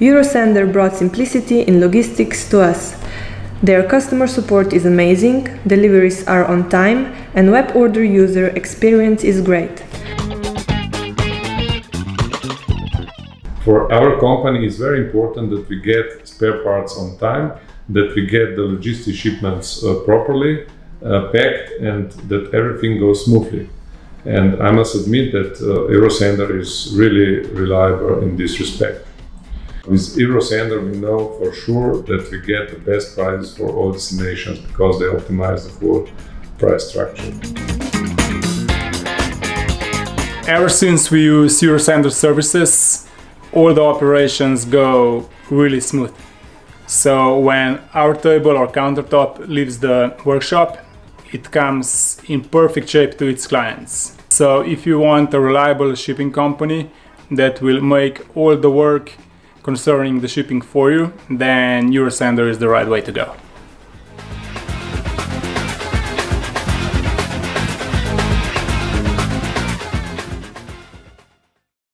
Eurosender brought simplicity in logistics to us. Their customer support is amazing, deliveries are on time, and web order user experience is great. For our company, it's very important that we get spare parts on time, that we get the logistic shipments uh, properly uh, packed, and that everything goes smoothly. And I must admit that uh, Eurosender is really reliable in this respect. With Eurosender, we know for sure that we get the best prices for all destinations because they optimize the full price structure. Ever since we use Eurosender services, all the operations go really smooth. So when our table or countertop leaves the workshop, it comes in perfect shape to its clients. So if you want a reliable shipping company that will make all the work concerning the shipping for you, then Eurosender is the right way to go.